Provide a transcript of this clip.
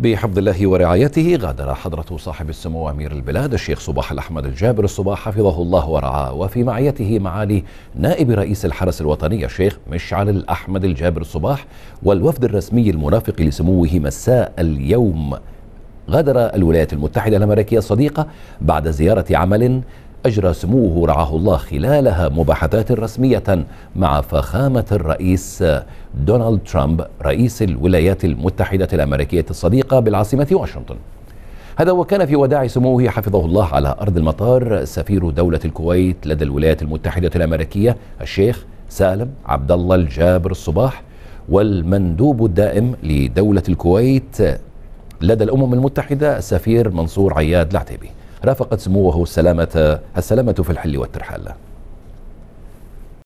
بحفظ الله ورعايته غادر حضرة صاحب السمو أمير البلاد الشيخ صباح الأحمد الجابر الصباح حفظه الله ورعاه. وفي معيته معالي نائب رئيس الحرس الوطني الشيخ مشعل الأحمد الجابر الصباح والوفد الرسمي المرافق لسموه مساء اليوم. غادر الولايات المتحدة الأمريكية الصديقة بعد زيارة عمل أجرى سموه رعاه الله خلالها مباحثات رسمية مع فخامة الرئيس دونالد ترامب رئيس الولايات المتحدة الأمريكية الصديقة بالعاصمة واشنطن. هذا وكان في وداع سموه حفظه الله على أرض المطار سفير دولة الكويت لدى الولايات المتحدة الأمريكية الشيخ سالم عبد الله الجابر الصباح والمندوب الدائم لدولة الكويت لدى الأمم المتحدة السفير منصور عياد العتيبي. رافقت سموه السلامة السلامة في الحل والترحال.